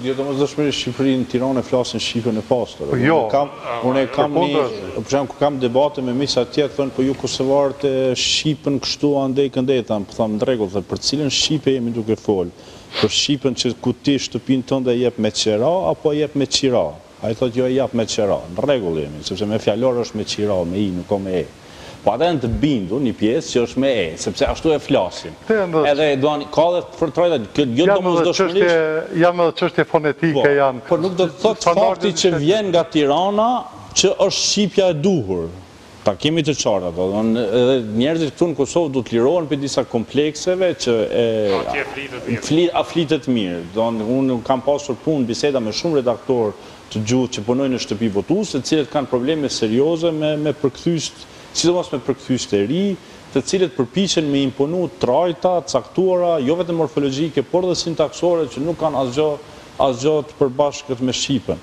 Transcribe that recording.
Jo, domosdoshmërisht Shqipëri në Tiron e flasin shqipen e pastër. Po jo. Unë e kam një, për shembull, ku kam debate me miqtë e tjerë, thonë, po ju kosovarët e shqipen kështu andej këndej, thënë, po thashë, në rregull, thënë, për cilën shqipe jemi duke folë? Për shqipen që ku ti shtëpin tënde e jep me qera, apo e jep me qira? Ai thotë jo e jap me qera. Në rregull jemi, sepse me fjalor është me qira, me i, nuk është me e. Po ata janë të bindur, një pjesë, që është me e, sepse ashtu e flasin. Te janë dhe. Edhe e duan, ka dhe për trajta, kjo jo domosdoshmërisht. Janë edhe çështje fonetike janë. Po, por nuk do të thotë fakti që vjen nga Tirana që është shqipja e duhur. Ta kemi të qartë atë, domethënë edhe njerëzit këtu në Kosovë duhet të lirohen prej disa komplekseve që e Atje flitet mirë. Fli, atje flitet mirë. Domethënë unë kam pasur punë, biseda me shumë redaktorë të gjuhës që punojnë në shtëpi botuese, të cilët kanë probleme serioze me me përkthyesit, sidomos me përkthyesit e rinj, të cilët përpiqen me imponu trajta të caktuara, jo vetëm morfologjike, por dhe sintaksore që nuk kanë asgjë, asgjë të përbashkët me shqipen.